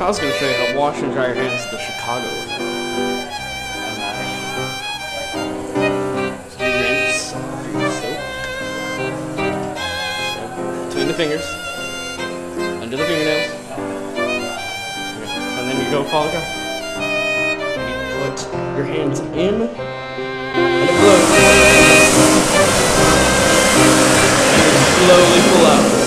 I was gonna show you how to wash and dry your hands the Chicago way. So you rinse soap. Between the fingers, under the fingernails, and then you go follow go. You put your hands in, and it blows. And you slowly pull out.